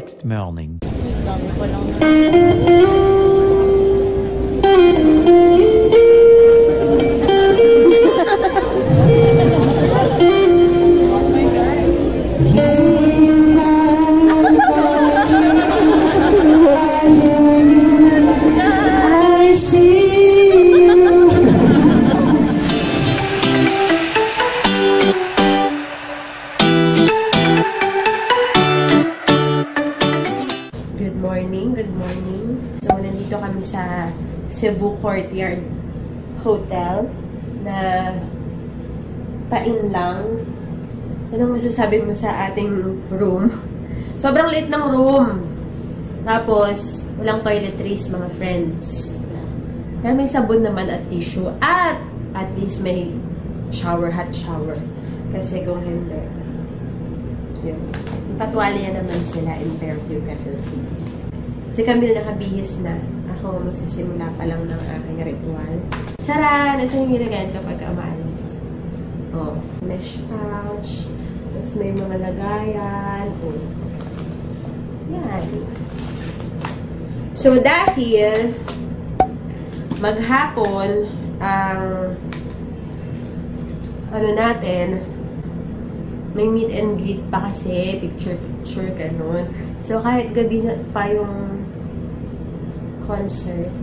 next morning. Hotel na pain lang. Anong masasabi mo sa ating room? Sobrang liit ng room. Tapos, walang toiletries, mga friends. Pero may sabon naman at tissue. At, at least may shower, hot shower. Kasi kung hindi, yun. Patwalya naman sila in Fairview, Quezon City. Si Camille nakabihis na. Ako magsisimula pa lang ng aking ritual. Charan! Ito yung ginagamit kapag umalis. Oh, mesh pouch. Tapos may mga lagayan. Oh. Yan. So, dahil maghapon ang ano natin, may meet and greet pa kasi, picture-picture, ganun. So, kahit gabi na pa yung concert,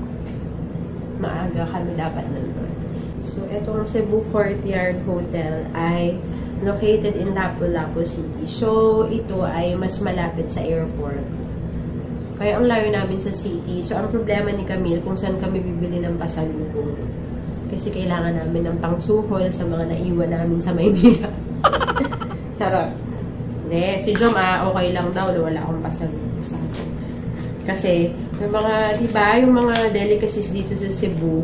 maaga kami dapat nandun. So, itong Cebu Courtyard Hotel ay located in Lapu-Lapu City. So, ito ay mas malapit sa airport. Kaya ang layo namin sa city. So, ang problema ni Camille kung saan kami bibili ng pasalubong. Kasi kailangan namin ng pangsuhol sa mga naiwan namin sa Maynila. Charot. Hindi, si Jom, ah, okay lang daw wala akong pasalubong sa akin. Kasi, yung mga, di ba, yung mga delicacies dito sa Cebu,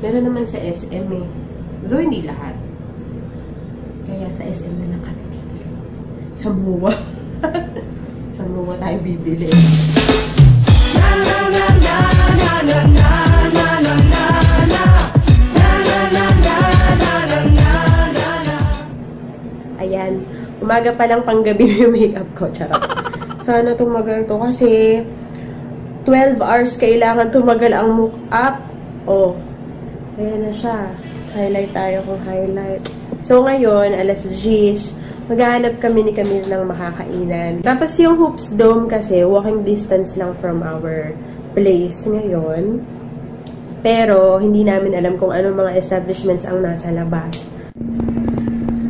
meron naman sa SM eh. Though hindi lahat. Kaya sa SM na lang kami bibili. Sa MUA. sa MUA tayo bibili. Ayan. Umaga pa lang panggabi na yung makeup ko. Charot. Sana tumagal to kasi 12 hours kailangan tumagal ang make-up. Oh. Ayan na siya. Highlight tayo kung highlight. So, ngayon, alas 10, maghahanap kami ni Camille ng makakainan. Tapos yung Hoops Dome kasi, walking distance lang from our place ngayon. Pero, hindi namin alam kung anong mga establishments ang nasa labas.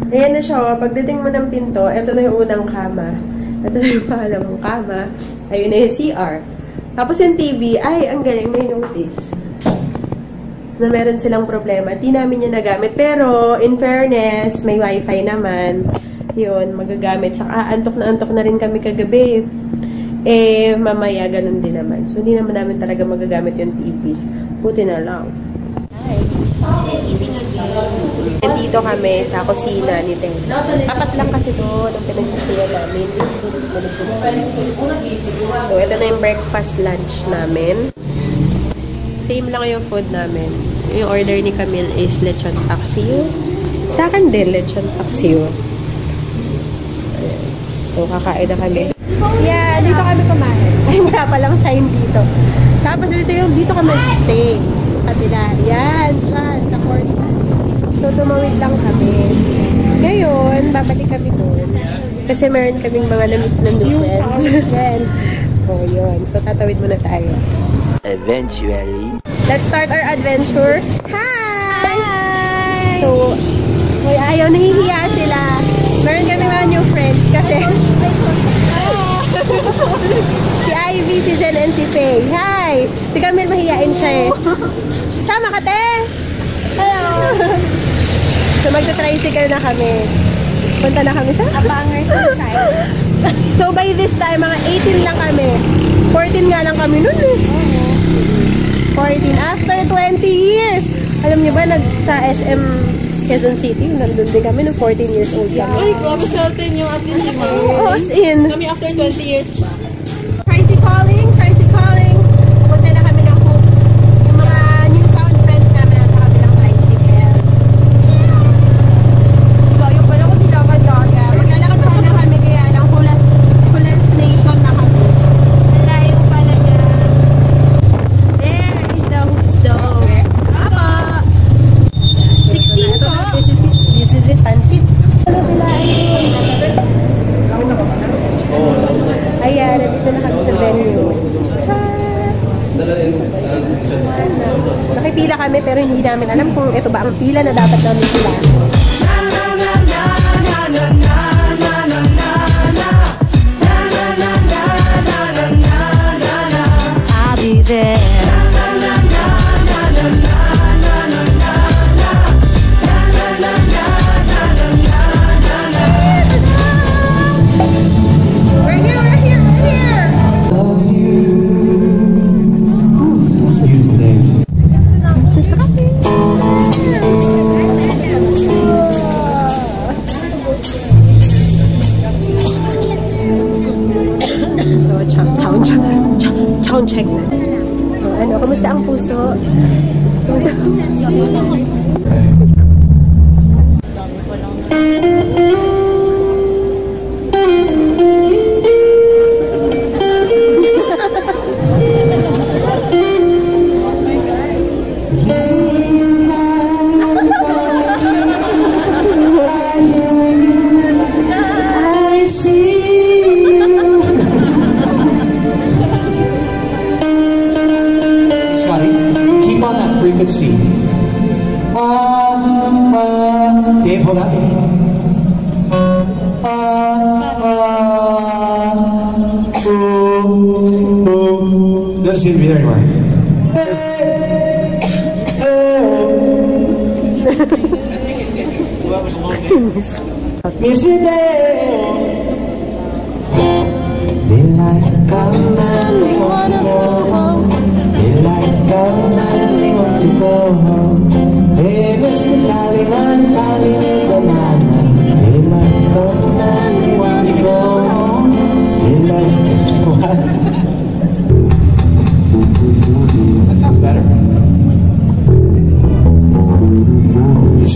Ayan na siya. oh. Pagdating mo ng pinto, ito na yung unang kama. Ito na yung pangalawang kama. Ayun na yung CR. Tapos yung TV, ay, ang galing, may notice. Na meron silang problema. Di namin yung nagamit. Pero, in fairness, may wifi naman. Yun, magagamit. Tsaka, antok na antok na rin kami kagabi. Eh, mamaya, ganun din naman. So, hindi naman namin talaga magagamit yung TV. Buti na lang. Nandito kami sa kusina ni Ten. Apat lang kasi doon ang pinagsistayan namin. Dito doon pinagsistayan. So, ito na yung breakfast lunch namin. Same lang yung food namin. Yung order ni Camille is lechon paksiw. Sa akin din, lechon paksiw. Ayan. So, kakain na kami. Yeah, dito kami kumain. Ay, wala pa lang sign dito. Tapos dito yung dito kami stay. Kabila. Yan, dyan, sa court. So, tumawid lang kami. Ngayon, babalik kami doon. Kasi meron kaming mga namit na new friends. friends. oh, yun. So, tatawid muna tayo. Eventually. Let's start our adventure. Hi! So, may ayaw, nahihiya sila. Meron kami mga new friends kasi si Ivy, si Jen, and si Faye. Hi! Si Camille mahihiyain siya eh. Sama ka, te! Hello! so, magta-tricycle na kami. Punta na kami sa... Abangers inside. So, by this time, mga 18 lang kami. 14 nga lang kami nun eh. 14. After 20 years. Alam niyo ba, nag, sa SM Quezon City, nandun din kami nung 14 years old kami. Uy, grabe sa atin yung at least si Oh, as in. Kami after 20 years pa. pila na dapat namin sila. I'll be there. doesn't seem to be there anymore. Hey, hey, hey. Miss it there. We want to home. We want to home. We want to home.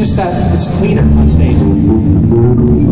just that it's cleaner on stage.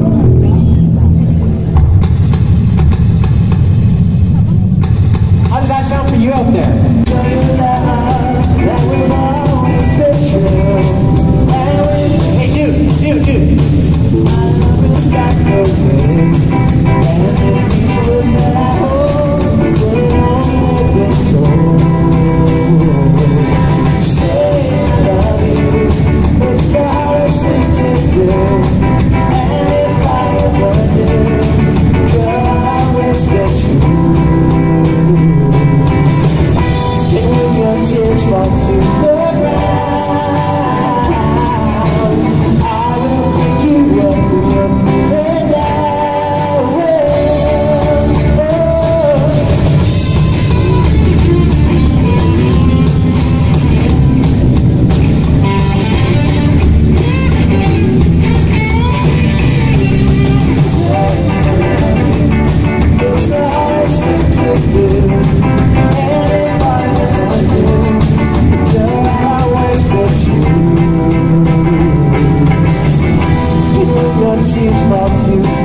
she's not too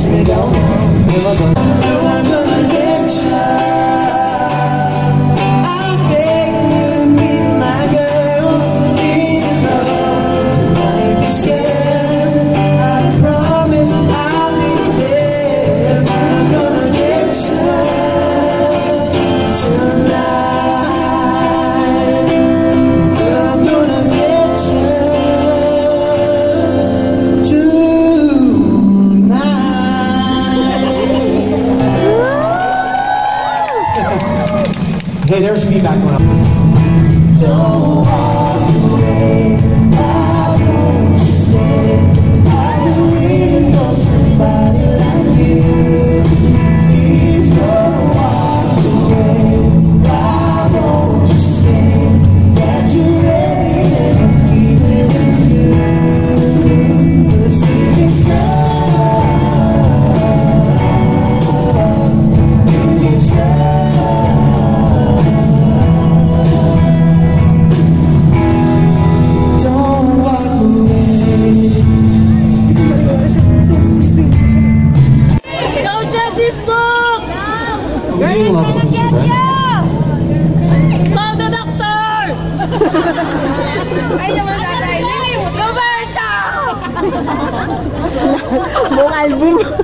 legal não. Eu adoro. álbum.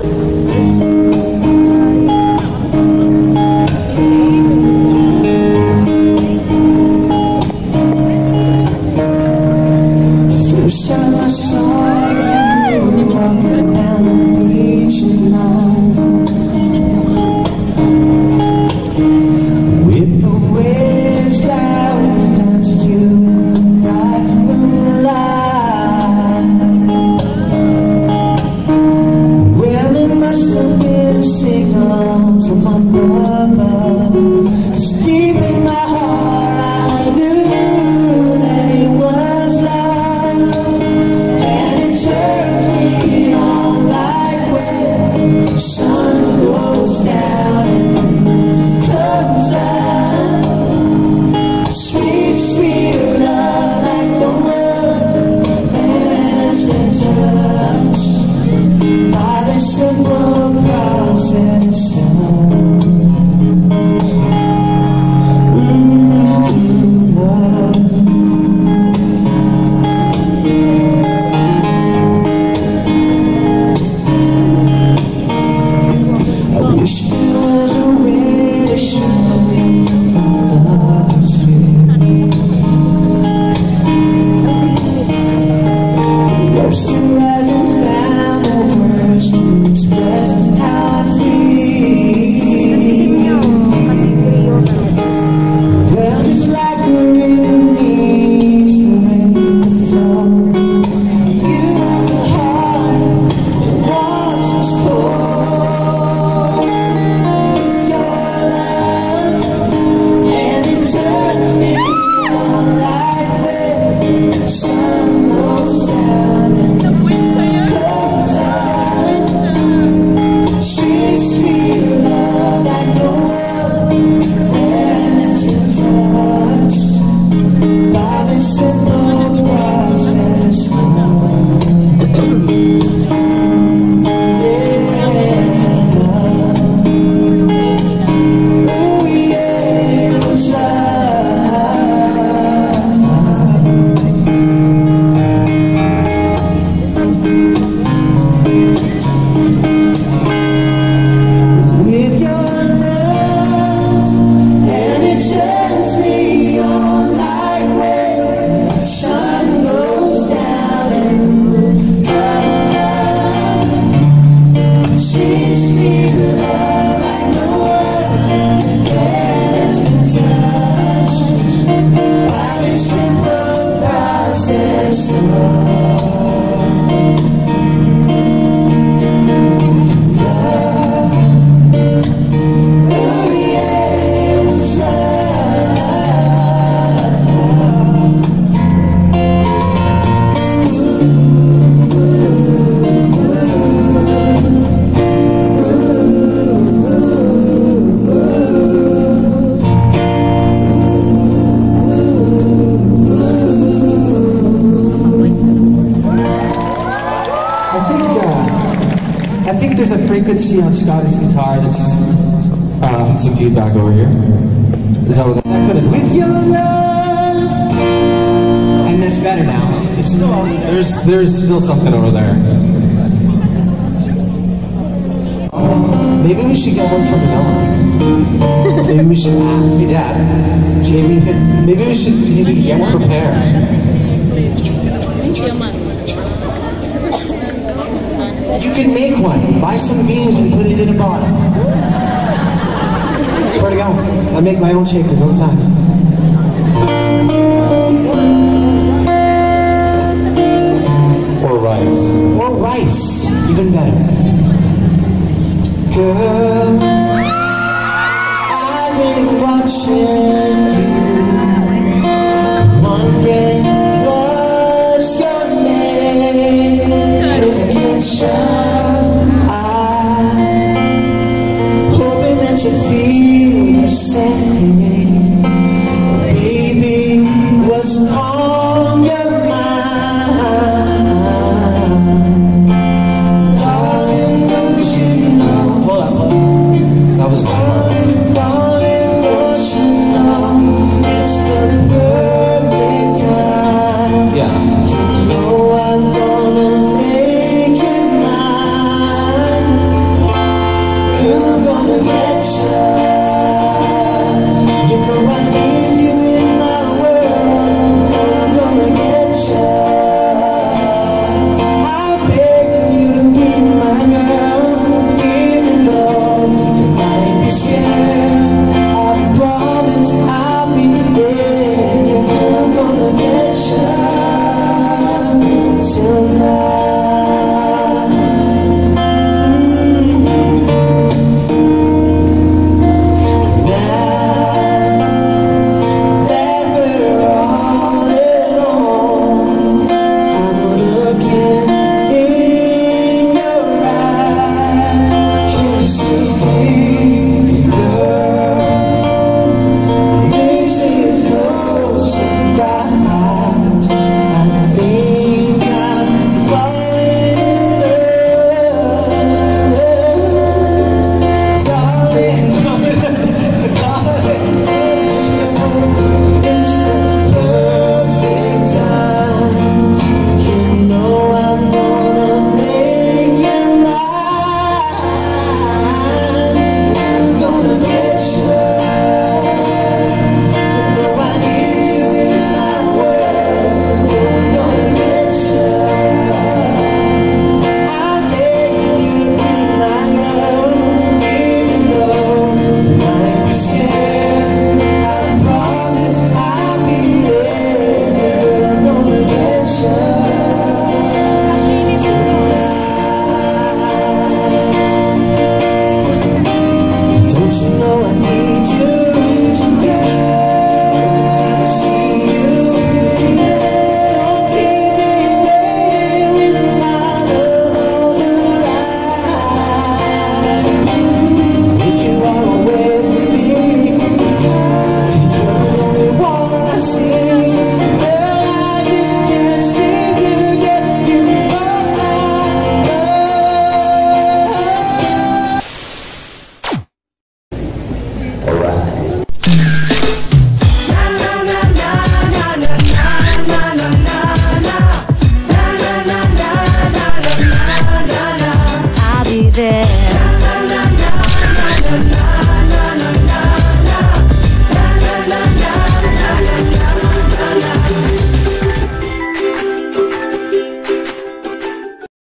simple process. there's a frequency on Scotty's guitar that's uh, some feedback over here. Is that what that could have? With your love, and that's better now. It's still over there. There's there's still something over there. Maybe we should get one from Noah. maybe we should ask your dad. Maybe, maybe we should maybe get one prepared. You can make one. Buy some beans and put it in a bottle. I swear to God, I make my own shakers all the time. Or rice. Or rice. Even better. Girl, I've been watching you, wondering. feel? Baby, what's on your mind?